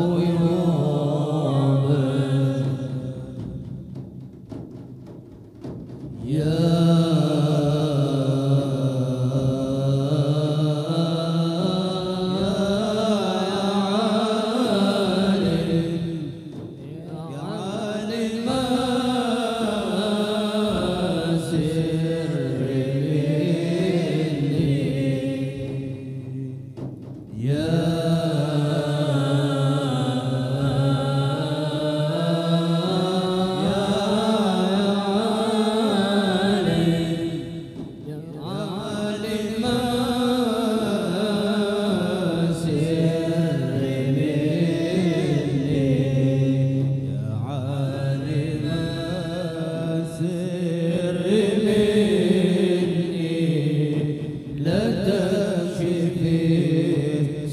السوء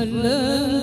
ولا